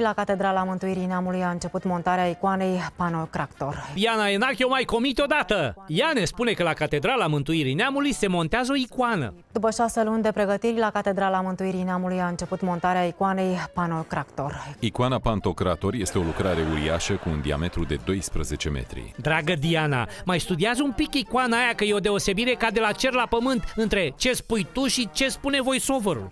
La Catedrala Mântuirii Neamului a început montarea icoanei Panocractor. Iana Enache o mai comit odată. Ea ne spune că la Catedrala Mântuirii Neamului se montează o icoană. După șase luni de pregătiri, la Catedrala Mântuirii Neamului a început montarea icoanei Panocractor. Icoana Pantocrator este o lucrare uriașă cu un diametru de 12 metri. Dragă Diana, mai studiază un pic icoana aia că e o deosebire ca de la cer la pământ între ce spui tu și ce spune voiceover-ul.